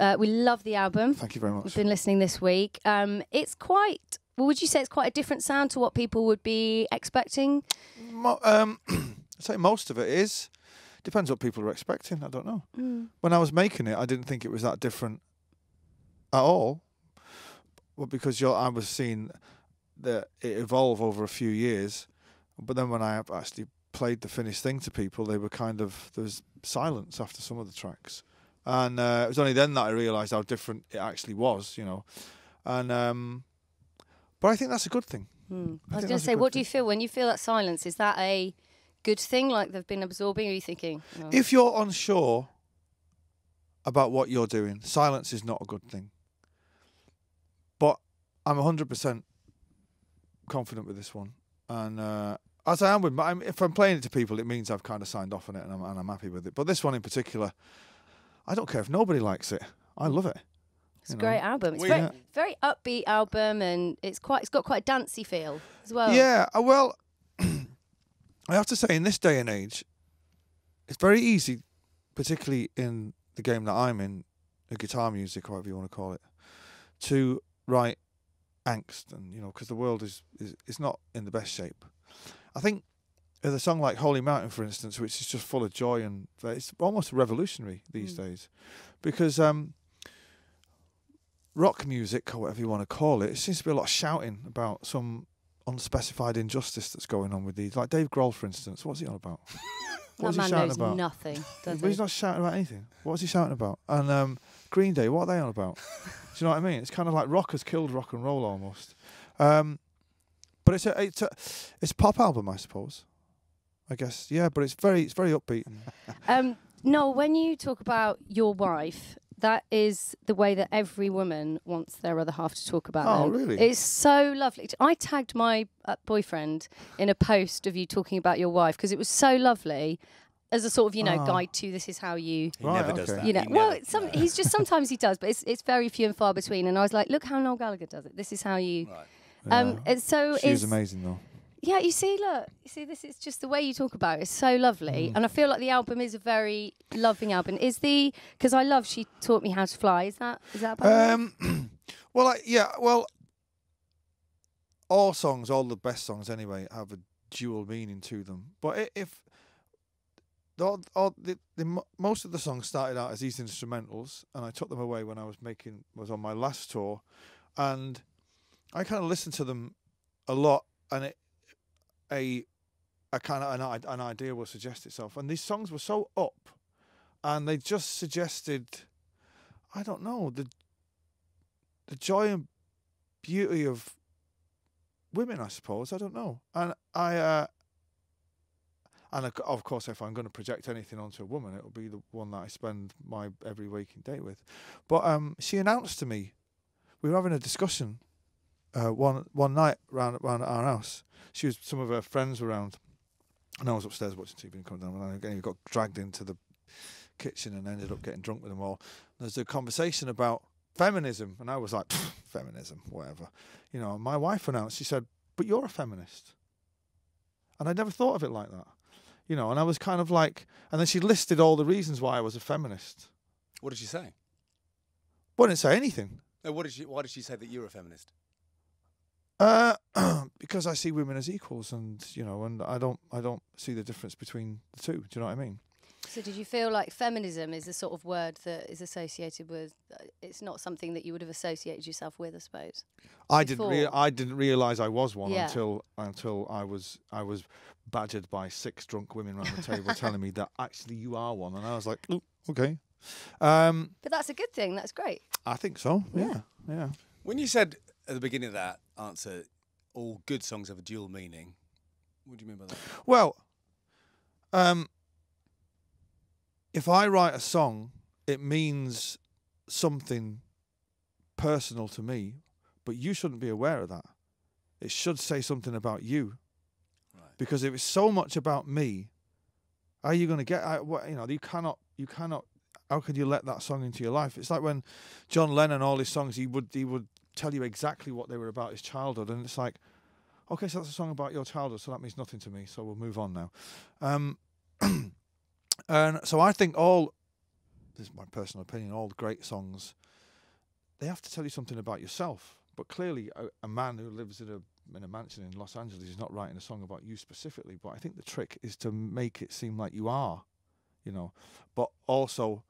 Uh, we love the album. Thank you very much. We've been listening this week. Um, it's quite. Well, would you say it's quite a different sound to what people would be expecting? Mo- um, I'd say most of it is. Depends what people are expecting. I don't know. Mm. When I was making it, I didn't think it was that different at all. Well, because you're, I was seeing that it evolve over a few years, but then when I actually played the finished thing to people, they were kind of there was silence after some of the tracks, and uh, it was only then that I realised how different it actually was. You know, and um, but I think that's a good thing. Hmm. I was think going to say, what do you feel when you feel that silence? Is that a good thing, like they've been absorbing, or are you thinking? oh, If you're unsure about what you're doing, silence is not a good thing. But I'm 100% confident with this one. And uh, as I am with, my, if I'm playing it to people, it means I've kind of signed off on it and I'm, and I'm happy with it. But this one in particular, I don't care if nobody likes it. I love it. it's a know. great album. It's We- very, Yeah. very upbeat album, and it's quite. It's got quite a dancey feel as well. Yeah, uh, well, I have to say, in this day and age, it's very easy, particularly in the game that I'm in, the guitar music, or whatever you want to call it, to write angst, and you know, because the world is, is is not in the best shape. I think a song like Holy Mountain, for instance, which is just full of joy and it's almost revolutionary these Mm. days, because um, rock music or whatever you want to call it, it seems to be a lot of shouting about some unspecified injustice that's going on with these. Like Dave Grohl, for instance, what's he on about? that What's he man shouting knows about? nothing, does But he's he? not shouting about anything. What's he shouting about? And um, Green Day, what are they on about? Do you know what I mean? It's kind of like rock has killed rock and roll almost. Um, but it's a it's a it's a pop album, I suppose. I guess yeah, but it's very it's very upbeat. Um, no, when you talk about your wife, that is the way that every woman wants their other half to talk about Oh, them. really? It's so lovely. I tagged my uh, boyfriend in a post of you talking about your wife because it was so lovely. As a sort of, you know, Ah. guide to this is how you, He Right, never does okay. that. you know. He Well, never- some, no. he's just sometimes he does, but it's it's very few and far between. And I was like, look how Noel Gallagher does it. This is how you. Right. Um, yeah. and so she is was amazing though. Yeah, you see, look, you see, this is just the way you talk about it. It's so lovely, Mm. and I feel like the album is a very loving album. Is the because I love she taught me how to fly. Is that is that about? Um, well, I, yeah, well, all songs, all the best songs anyway, have a dual meaning to them. But if the, all, all the, the most of the songs started out as these instrumentals, and I took them away when I was making was on my last tour, and I kind of listened to them a lot, and it a a kind of an, an idea will suggest itself. And these songs were so up, and they just suggested, I don't know, the the joy and beauty of women, I suppose. I don't know, and I, uh, and of- course, if I'm going to project anything onto a woman, it will be the one that I spend my every waking day with. But um, she announced to me, we were having a discussion uh, one one night round round at our house. She was some of her friends were around, and I was upstairs watching TV and coming down, and I again got dragged into the kitchen and ended up getting drunk with them all. There's a conversation about feminism, and I was like, feminism, whatever. You know, my wife announced, she said, but you're a feminist. And I never thought of it like that. You know, and I was kind of like, and then she listed all the reasons why I was a feminist. What did she say? Wouldn't say anything. No, what did she? Why did she say that you're a feminist? Uh, because I see women as equals, and you know, and I don't, I don't see the difference between the two. Do you know what I mean? so did you feel like feminism is a sort of word that is associated with? Uh, it's not something that you would have associated yourself with, I suppose. I didn't, rea- I didn't realize I was one Yeah. until, until I was, I was badgered by six drunk women around the table telling me that actually you are one, and I was like, "Ooh, okay. Um, But that's a good thing. That's great. I think so. Yeah. Yeah, yeah. When you said at the beginning of that answer, all good songs have a dual meaning. What do you mean by that? Well, um, if I write a song, it means something personal to me, but you shouldn't be aware of that. It should say something about you, Right. because if it's so much about me, are you going to get? I, what you know, you cannot, you cannot. How could you let that song into your life? It's like when John Lennon, all his songs, he would he would tell you exactly what they were about his childhood, and it's like, okay, so that's a song about your childhood, so that means nothing to me. So we'll move on now. Um, and so I think all this is my personal opinion. All the great songs, they have to tell you something about yourself. But clearly, a, a man who lives in a in a mansion in Los Angeles is not writing a song about you specifically. But I think the trick is to make it seem like you are, you know. But also,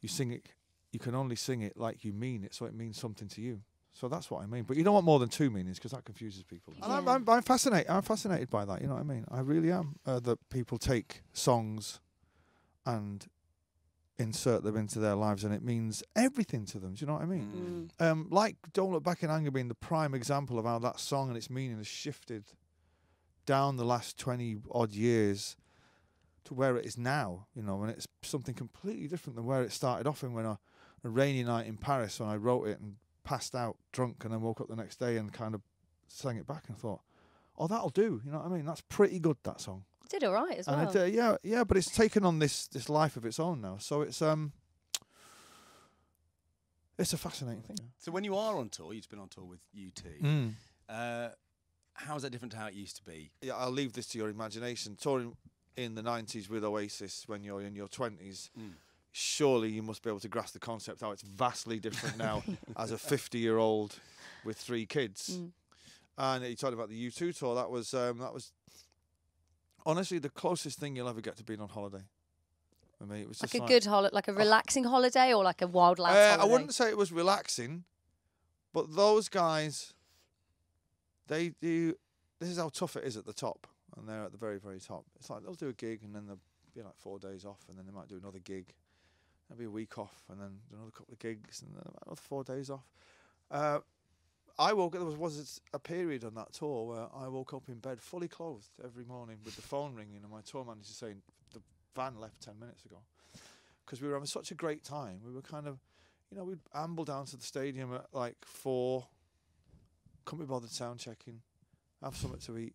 you sing it. You can only sing it like you mean it, so it means something to you. So that's what I mean. But you don't want more than two meanings because that confuses people. And I'm, I'm, I'm fascinated. I'm fascinated by that. You know what I mean? I really am. Uh, that people take songs and insert them into their lives, and it means everything to them. Do you know what I mean? Mm. Um, like "Don't Look Back in Anger" being the prime example of how that song and its meaning has shifted down the last twenty odd years to where it is now. You know, and it's something completely different than where it started off in when a, a rainy night in Paris when I wrote it and passed out drunk and then woke up the next day and kind of sang it back and thought, "Oh, that'll do." You know what I mean? That's pretty good. That song. Did all right as well. And it, uh, yeah, yeah, but it's taken on this this life of its own now. So it's um, it's a fascinating thing. So when you are on tour, you've been on tour with U2. Mm. Uh, how is that different to how it used to be? Yeah, I'll leave this to your imagination. Touring in the '90s with Oasis when you're in your 20s, Mm. Surely you must be able to grasp the concept how it's vastly different now as a 50 year old with three kids. Mm. And you talked about the U2 tour. That was um, that was honestly the closest thing you'll ever get to being on holiday. I mean, it was like just a good holiday, like a relaxing holiday, or like a wild Uh, I wouldn't say it was relaxing, but those guys, they do. This is how tough it is at the top, and they're at the very, very top. It's like they'll do a gig, and then they'll be like four days off, and then they might do another gig. There'll be a week off, and then another couple of gigs, and then another four days off. Uh, I woke. There was, was a period on that tour where I woke up in bed fully clothed every morning with the phone ringing, and my tour manager saying the van left ten minutes ago because we were having such a great time. We were kind of, you know, we'd amble down to the stadium at like four, couldn't be bothered sound checking, have something to eat,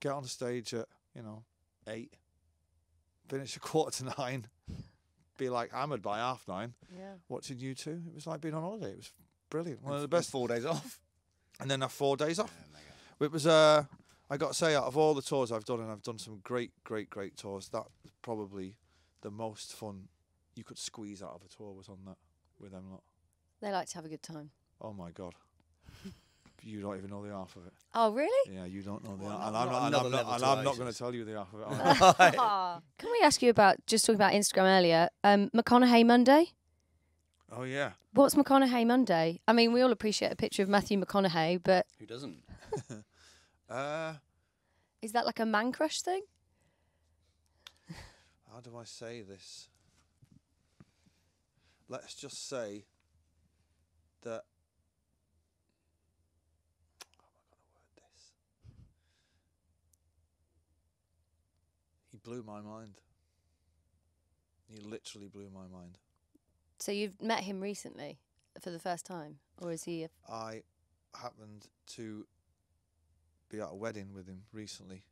get on the stage at, you know, eight, finish a quarter to nine, be like hammered by half nine, Yeah. watching U2. It was like being on holiday. It was brilliant. One of the best. four days off. And then have four days off. Yeah, mega. It was uh I got to say out of all the tours I've done and I've done some great great great tours that was probably the most fun you could squeeze out of a tour was on that with them lot. They like to have a good time. Oh my god. You don't even know the half of it. Oh, really? Yeah, you don't know the Well, half. And I'm not not, and I'm not, and I'm not going to tell you the half of it. Can we ask you about just talking about Instagram earlier? Um, McConaughey Monday. oh yeah. What's McConaughey Monday? I mean, we all appreciate a picture of Matthew McConaughey, but Who doesn't? Uh is that like a man crush thing? how do I say this? Let's just say that. How am I going to word this? He blew my mind. He literally blew my mind. So you've met him recently for the first time, or is he? A, I happened to be at a wedding with him recently,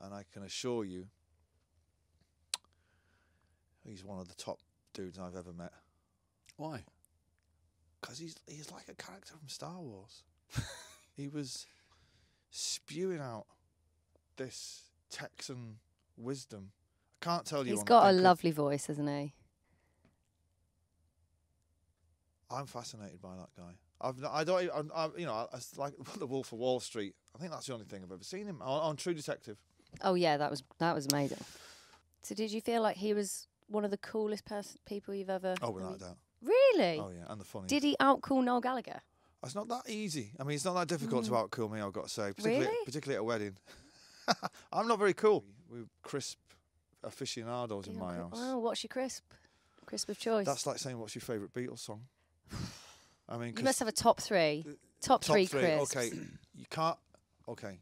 and I can assure you, he's one of the top dudes I've ever met. Why? Because he's he's like a character from Star Wars. he was spewing out this Texan wisdom. I can't tell you. he's got a lovely voice, hasn't he? I'm fascinated by that guy. I've I don't e- I'm, I, you know I, it's like the Wolf of Wall Street. I think that's the only thing I've ever seen him on, on True Detective. Oh yeah, that was that was amazing. So did you feel like he was one of the coolest pers- people you've ever? Oh, without a doubt. Really? Oh yeah, and the funny. Did he outcool Noel Gallagher? It's not that easy. I mean, it's not that difficult to mm. outcool me. I've got to say, particularly, Really? particularly at a wedding. I'm not very cool. We're crisp aficionados in my house. Oh, what's your crisp? Crisp of choice. That's like saying, "What's your favourite Beatles song?" I mean, you 'cause must have a top three. the- Top, top three, three. crisps. Okay, you can't. Okay.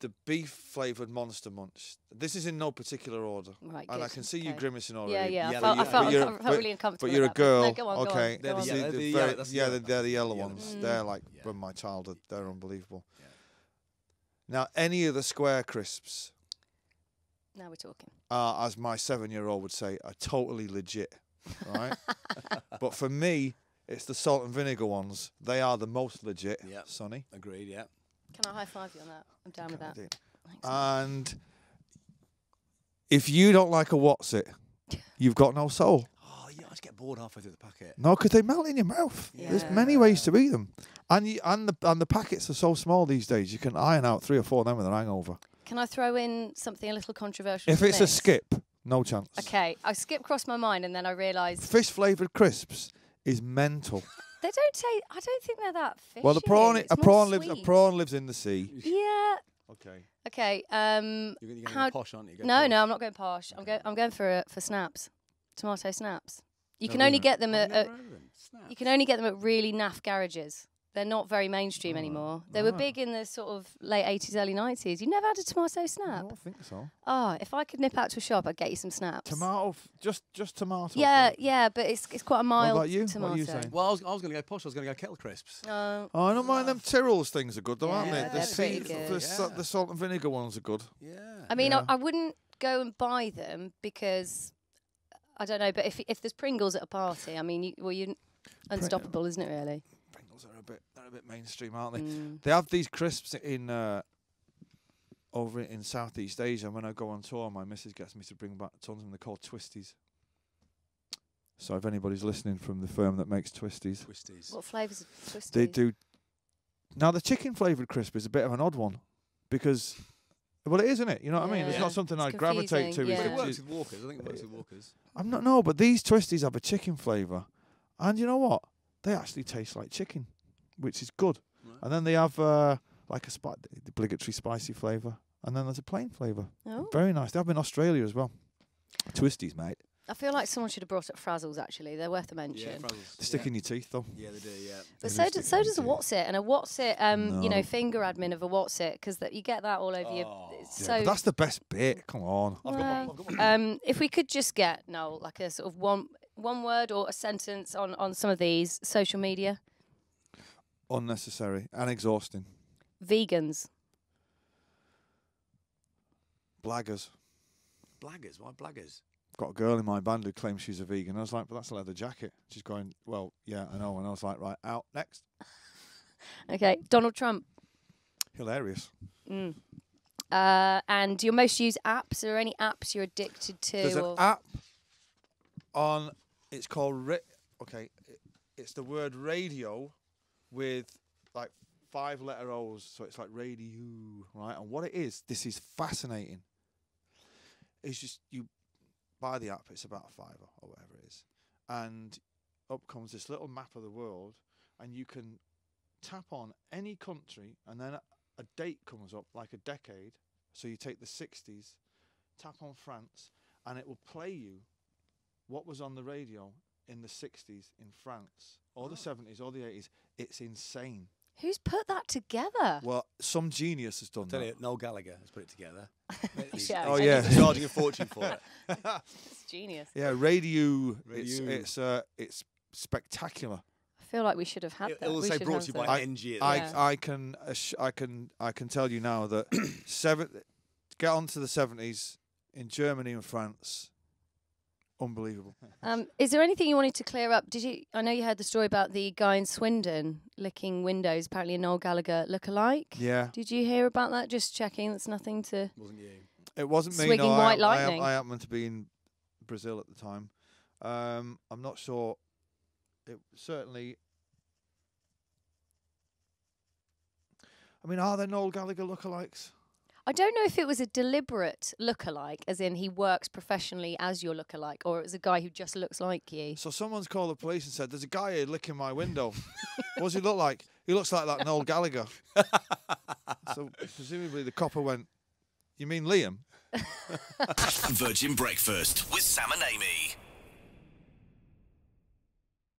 The beef flavoured Monster Munch. This is in no particular order, Right, and I can see you okay. grimacing already. Yeah, yeah. I Yellow, felt, I felt, but I you're- felt but- really uncomfortable. But you're a girl, No, go on, go okay? on, go They're on. the See, yellow- the the very- yellow- yeah, they're the yellow Yeah, ones. that's- They're like Yeah. from my childhood. They're unbelievable. Yeah. Now, any of the square crisps Now we're talking. are, as my seven-year-old would say, are totally legit, right? but for me, it's the salt and vinegar ones. They are the most legit, Yeah. Sonny. Agreed. Yeah. Can I high five you on that? I'm down with that. Thanks. And if you don't like a what's it, you've got no soul. Yeah, I just get bored halfway through the packet. No, because they melt in your mouth. There's many ways to eat them, and you, and the and the packets are so small these days. You can iron out three or four of them with a hangover. Can I throw in something a little controversial? If to it's a skip, no chance. Okay, I skip crossed my mind and then I realised Fish flavored crisps is mental. they don't taste. I don't think they're that fishy. well, the prawn, It's a more prawn lives, a prawn lives in the sea. Yeah. Okay. Okay. Um. You're, you're going How- posh, aren't you? Go No, posh. no, I'm not going posh. I'm going. I'm going for uh, for snaps, tomato snaps. You No, can only get them I've at, at them. You can only get them at really naff garages. They're not very mainstream Oh, anymore. They were big in the sort of late 80s, early 90s. You never had a tomato I snap. don't think so. Oh, if I could nip out to a shop, I'd get you some snaps. Tomato, f- just just tomato. Yeah, flavour. yeah, but it's it's quite a mild about you? What are you saying? Well, I was, I was going to go posh. I was going to go kettle crisps. Uh, Oh, I don't mind them Tyrrells things are good though, aren't Yeah, they? they're The, pretty sea- good. the, Yeah. the salt and vinegar ones are good. Yeah. I mean, Yeah. I, I wouldn't go and buy them because I don't know. But if if there's Pringles at a party, I mean, you, well, you unstoppable, isn't it? Really. Pringles are a bit they're a bit mainstream, aren't they? Mm. They have these crisps in uh, over in Southeast Asia. When I go on tour, my missus gets me to bring back tons of them. They're called twisties. So if anybody's listening from the firm that makes twisties, Twisties. What flavours of twisties? they do. Now the chicken flavoured crisp is a bit of an odd one because, well, it is, isn't it? You know what I mean? It's Yeah. not something It's I'd gravitate to. confusing, is Well, yeah. it works with Walkers. I think it works with Walkers. I'm not no, but these twisties have a chicken flavour, and you know what? They actually taste like chicken, which is good. Right. And then they have uh, like a spi- the obligatory spicy flavour, and then there's a plain flavour. Oh. Very nice. They have in Australia as well. Twisties, mate. I feel like someone should have brought up Frazzles. Actually, they're worth a mention. Yeah, Frazzles. They stick yeah. in your teeth though. Yeah, they do. Yeah. But They so do does so does a your what's it and a what's it um you know finger admin of a what's it because that you get that all over your Oh. it's Yeah, so but that's the best bit. Come on. I've got one. I've got one. um if we could just get no like a sort of one one word or a sentence on on some of these social media Unnecessary and exhausting. vegans Blaggers. Blaggers. Why blaggers? Got a girl in my band who claims she's a vegan. I was like, but that's a leather jacket. She's going, well, yeah, I know. And I was like, right, out next. okay Donald Trump Hilarious. mm. uh and your most used apps are there any apps you're addicted to There's an app on. It's called. Ra- okay, it's the word radio with like five letter O's, so it's like radio, right? And what it is, this is fascinating. It's just you buy the app. It's about a fiver or whatever it is, and up comes this little map of the world, and you can tap on any country, and then a, a date comes up, like a decade. So you take the 60s, tap on France, and it will play you what was on the radio in the 60s in France, or the 70s, or the 80s. It's insane. Who's put that together Well, some genius has done Tell that. you, Noel Gallagher has put it together. Yeah, Oh, yeah. charging a fortune for it. it's genius Yeah, radio. It's Radio. it's uh, it's spectacular. I feel like we should have had It, that it will We say brought to you by I- NG. I Yeah. end. I can I can I can tell you now that seven get on to the 70s in Germany and France. Unbelievable. Um, is there anything you wanted to clear up? Did you? I know you heard the story about the guy in Swindon licking windows. Apparently, a Noel Gallagher look-alike. Yeah, Did you hear about that? Just checking. That's nothing to. Wasn't you? it wasn't me. Swigging no, white hap- I, hap- lightning. I happened to be in Brazil at the time. Um, I'm not sure. It certainly. I mean, are there Noel Gallagher lookalikes? I don't know if it was a deliberate look-alike, as in he works professionally as your look-alike, or it was a guy who just looks like you. So someone's called the police and said, "There's a guy here licking my window. what does he look like? He looks like that Noel Gallagher." so presumably the copper went, "You mean Liam?" Virgin Breakfast with Sam and Amy.